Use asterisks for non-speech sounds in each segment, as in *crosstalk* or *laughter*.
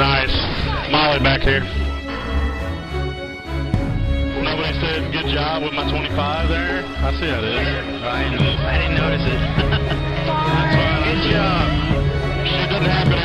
rally back here. Nobody said good job with my 25 there. I see how it is. I didn't, I didn't notice it. *laughs* That's fine. Good job. Shit doesn't happen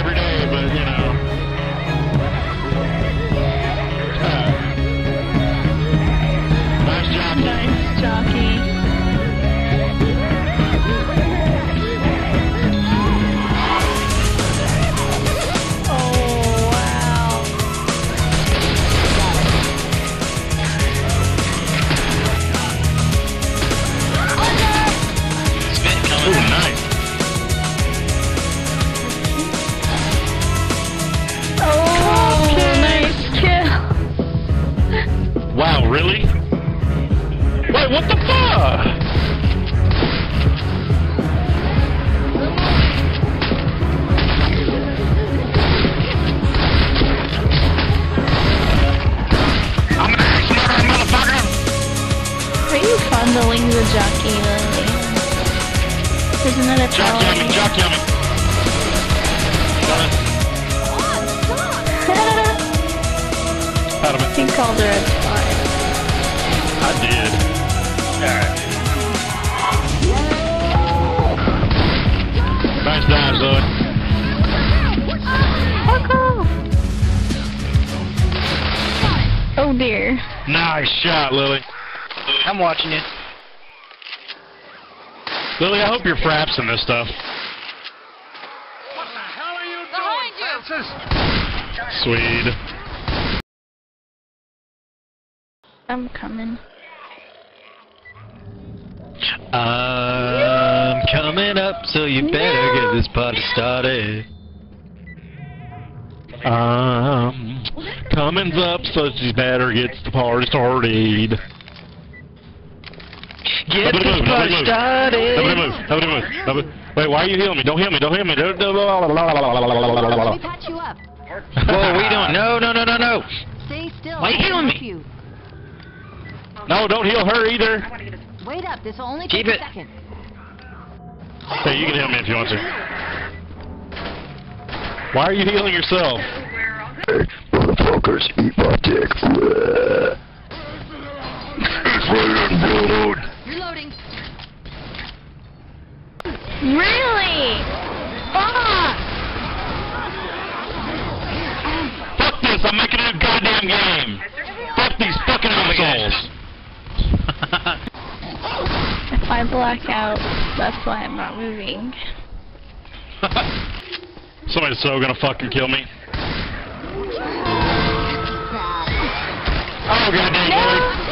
really? Wait, what the fuck? I'm an axe murderer, motherfucker! Are you fondling the jockey, Lily? There's another Jock yummy, fellow. jock yummy. Done it. Oh, Out of it. he called her a twat. I did. Alright. Nice dive, Zoey. Oh dear. Nice shot, Lily. I'm watching you. Lily, I hope you're fraps in this stuff. What the hell are you doing, Francis? Sweet. I'm coming. I'm coming up, so you better get this party started. Um, coming up, so she better gets the party started. Get Nobody this move, party nobody move. started. Nobody move. Nobody move. Nobody. Wait, why are you healing me? Don't heal me. Don't heal me. Don't, don't, Let me patch you up. Whoa, we don't. No, no, no, no, no. Stay still. Why are you healing me? You. No, don't heal her either. Wait up. This will only Keep take it. a second. Hey, you can heal me if you want to. Why are you healing yourself? Motherfuckers, eat my dick. It's ready to blood. Reloading. Really? Fuck! Fuck this! I'm making a goddamn game. Fuck these fucking assholes. If I black out, that's why I'm not moving. *laughs* Somebody's so gonna fucking kill me. Oh goddamn! No!